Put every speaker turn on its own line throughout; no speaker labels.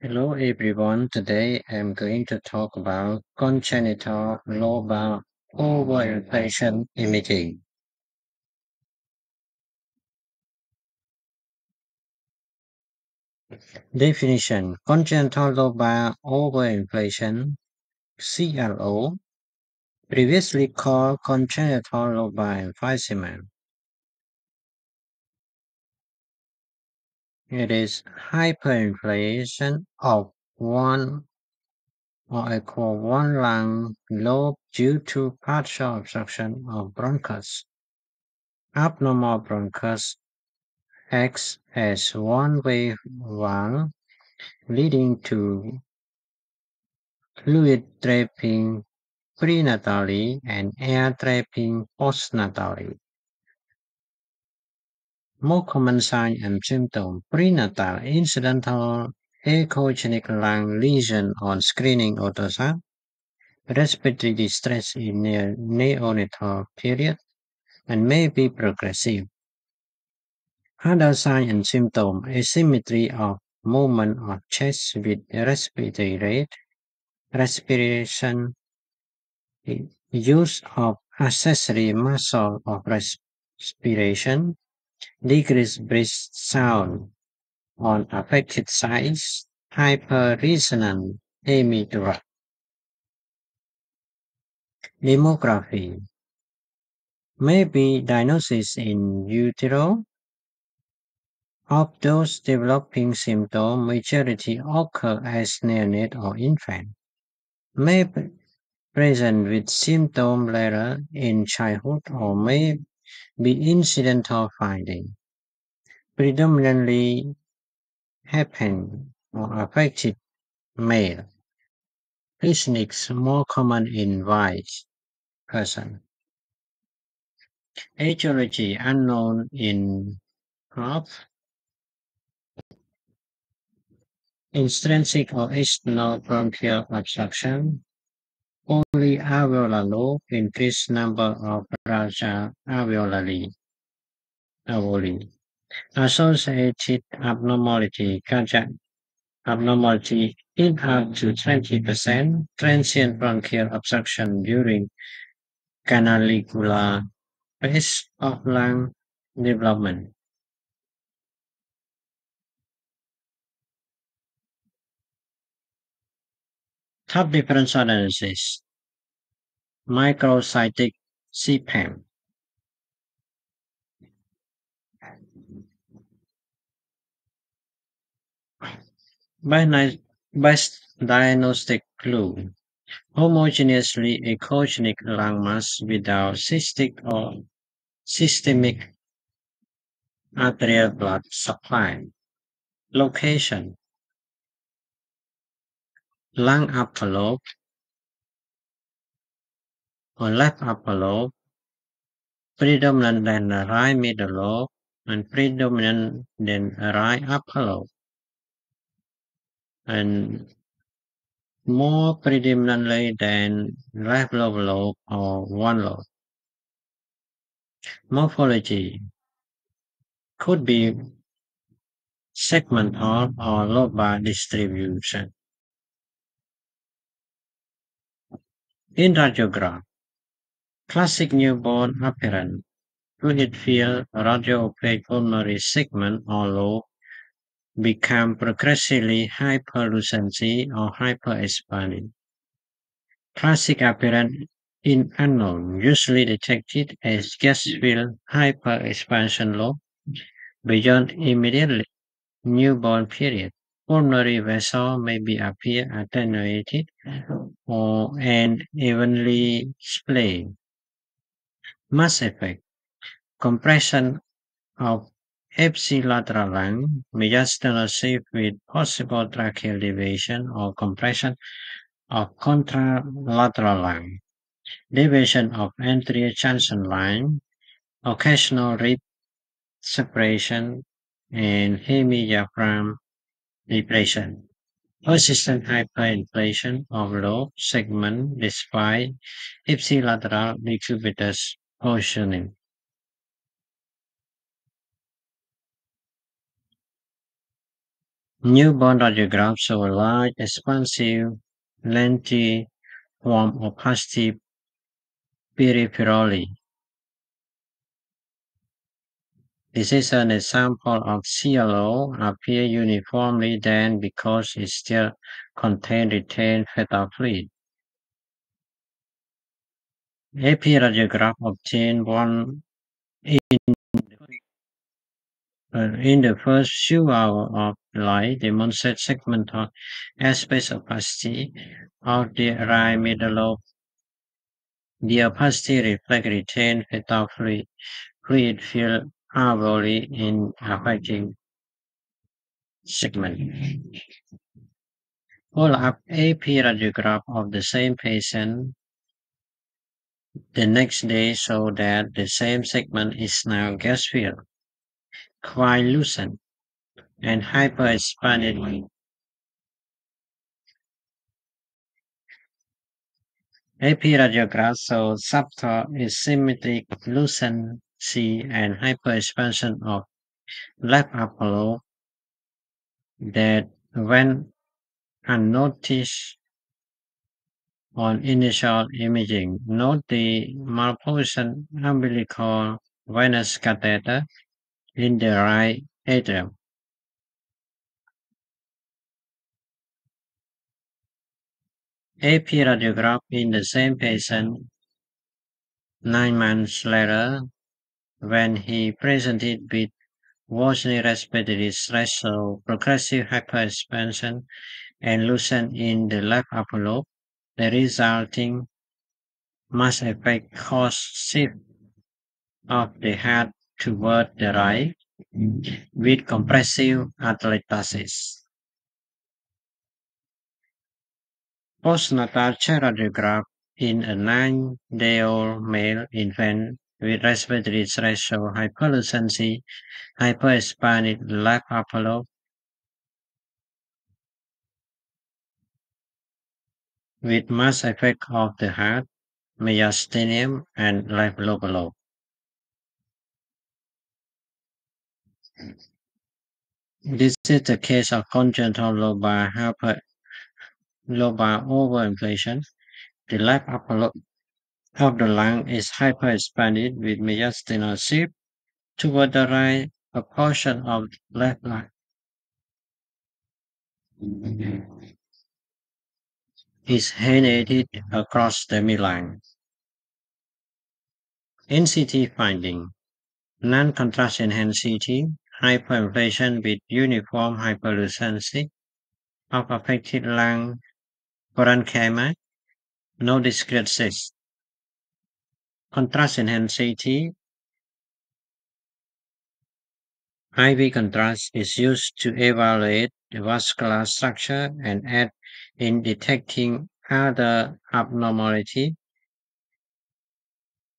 Hello everyone, today I'm going to talk about congenital lobar overinflation imaging. Definition Congenital lobar overinflation, CLO, previously called congenital lobar emphysema. It is hyperinflation of one or equal one lung lobe due to partial obstruction of bronchus. Abnormal bronchus acts as one-way valve leading to fluid trapping prenatally and air trapping postnatally. More common signs and symptoms prenatal incidental echogenic lung lesion on screening ultrasound, respiratory distress in the neonatal period, and may be progressive. Other signs and symptoms asymmetry of movement of chest with respiratory rate, respiration, use of accessory muscle of respiration, decreased breath sound on affected sites, hyperresonant hemithorax. Demography may be diagnosis in utero. Of those developing symptoms, majority occur as neonate or infant. May present with symptom later in childhood or may be incidental finding. Predominantly happen or affected male. Clinics more common in white person. Etiology unknown in half. Intrinsic or external bronchial obstruction. Polyalveolar lobe, increased number of larger alveoli. alveoli. Associated abnormality, cardiac abnormality in up to 20%, transient bronchial obstruction during canalicular phase of lung development. Top differential analysis. Microcystic CPAM. Best diagnostic clue. Homogeneously echogenic lung mass without cystic or systemic arterial blood supply. Location. Lung upper lobe or left upper lobe, predominant than the right middle lobe, and predominant than the right upper lobe, and more predominantly than left lower lobe or one lobe. Morphology could be segmental or lobar distribution. In radiograph, classic newborn appearance, fluid field, radio-opaque pulmonary segment or lobe become progressively hyperlucency or hyperexpanding. Classic appearance in unknown, usually detected as gas-filled hyperexpansion lobe beyond immediately newborn period. Pulmonary vessel may be appear attenuated or and evenly splayed. Mass effect. Compression of ipsilateral lung, mediastinal shift with possible tracheal deviation or compression of contralateral lung, deviation of anterior junction line, occasional rib separation, and hemidiaphragm depression. Persistent hyperinflation of low segment despite ipsilateral decubitus positioning. Newborn radiographs show a large, expansive, lentiform opacity peripherally. This is an example of CLO appear uniformly then because it still contains retained fetal fluid. AP radiograph obtained one in, uh, in the first few hours of life demonstrates segmental aspect opacity of the right middle lobe. The opacity reflects retained fetal fluid, fluid field alveoli in affecting segment. Follow-up AP radiograph of the same patient the next day so that the same segment is now gas filled, quite lucent, and hyperexpanded. AP radiographs show subtle asymmetric lucency an hyperexpansion of left lobe that when unnoticed on initial imaging. Note the malposition umbilical venous catheter in the right atrium. AP radiograph in the same patient nine months later when he presented with worsening respiratory stress, so progressive hyperexpansion and lucent in the left upper lobe. The resulting mass effect caused shift of the head toward the right with compressive atelectasis. Postnatal radiograph in a nine-day-old male infant with respiratory stress show hyperlucency, hyperexpanded left upper lobe, with mass effect of the heart, mediastinum, and left lower lobe. This is the case of congenital lobar hyper lobar overinflation. The left upper lobe of the lung is hyperexpanded with mediastinal shift toward the right. A portion of left lung is herniated across the midline. NCT finding non-contrast enhanced CT hyperinflation with uniform hyperlucency of affected lung parenchyma, no discrete cyst. Contrast enhanced CT IV contrast is used to evaluate the vascular structure and aid in detecting other abnormality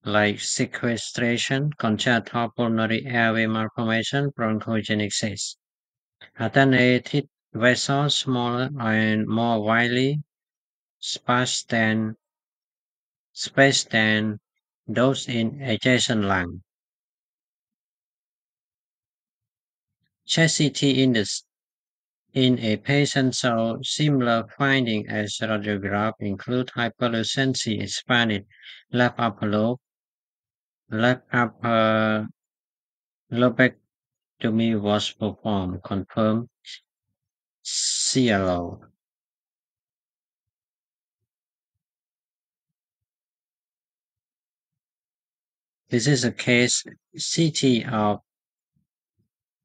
like sequestration, congenital pulmonary airway malformation, bronchogenic cyst. Attenuated vessels smaller and more widely spaced than, spaced than those in adjacent lung. Chest CT in, the, in a patient saw similar finding as radiograph include hyperlucency expanded left upper lobe, left upper uh, lobectomy was performed, confirmed CLO. This is a case CT of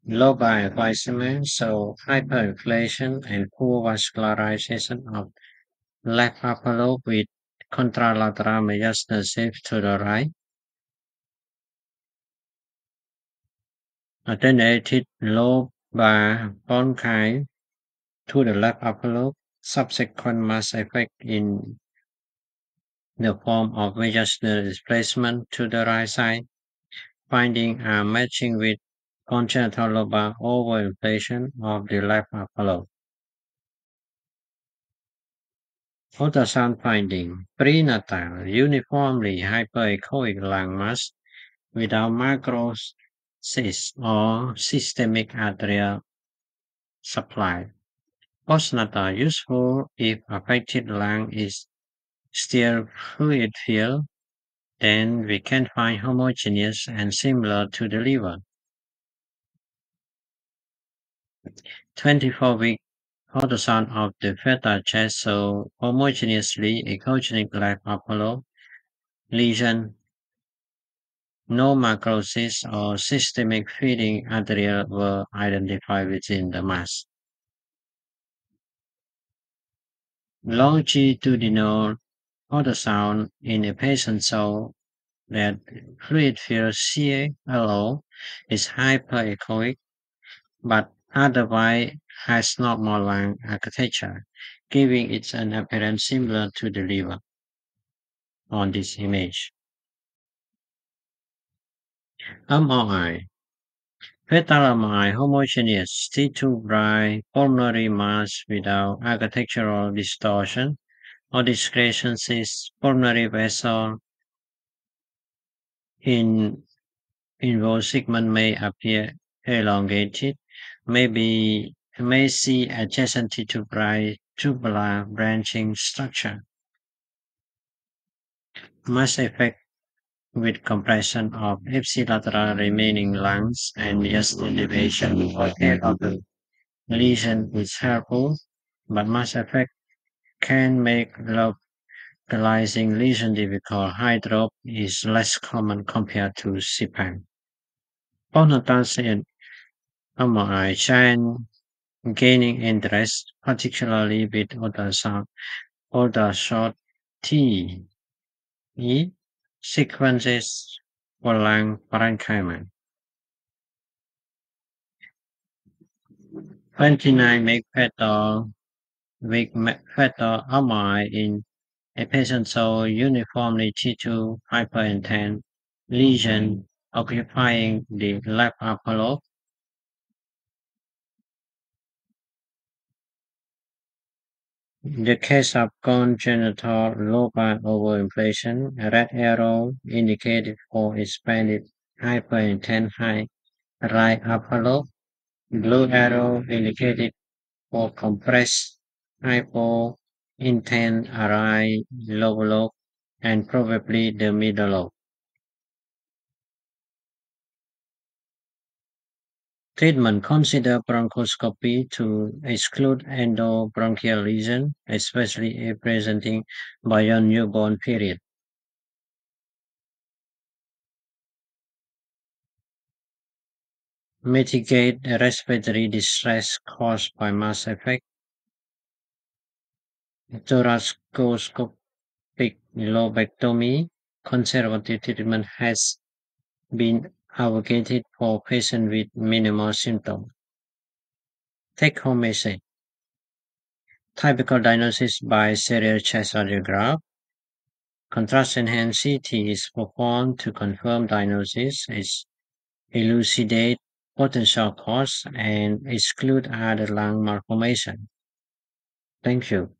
lobar advisement, so hyperinflation and poor vascularization of left upper lobe with contralateral mediastinal shift to the right. Attenuated lobar bronchi to the left upper lobe, subsequent mass effect in the form of mediastinal displacement to the right side. Finding are matching with congenital lobar overinflation of the left upper. Ultrasound finding prenatal uniformly hyperechoic lung mass without macro cyst or systemic arterial supply. Postnatal useful if affected lung is still fluid filled, then we can find homogeneous and similar to the liver. 24 week ultrasound of the fetal chest show homogeneously echogenic like Apollo lesion, no macrocysts or systemic feeding arterial were identified within the mass. Longitudinal ultrasound in a patient so that fluid filled CLO is hyperechoic, but otherwise has normal lung architecture, giving it an appearance similar to the liver on this image. MRI Fetal MRI homogeneous T2 bright pulmonary mass without architectural distortion or discrepancies pulmonary vessel in involved segment may appear elongated, may be may see adjacent to tubular branching structure. Mass effect with compression of ipsilateral remaining lungs and just elevation or head of the lesion is helpful, but mass effect can make localizing lesion difficult. Hydrops is less common compared to CPAM. Postnatal MRI chain gaining interest, particularly with ultrasound, ultrashort T E sequences for lung parenchyma. 29 make fetal with fetal MRI in a patient saw uniformly T2 hyperintense lesion mm-hmm. occupying the left upper lobe. The case of congenital lobar overinflation, a red arrow indicated for expanded hyperintense high right upper lobe. Blue arrow indicated for compressed hypointense right lower lobe and probably the middle lobe. Treatment consider bronchoscopy to exclude endobronchial lesion, especially if presenting beyond newborn period. Mitigate the respiratory distress caused by mass effect. Thoracoscopic lobectomy conservative treatment has been advocated for patients with minimal symptoms. Take home message. Typical diagnosis by serial chest radiograph. Contrast enhanced CT is performed to confirm diagnosis, is elucidate potential cause, and exclude other lung malformation. Thank you.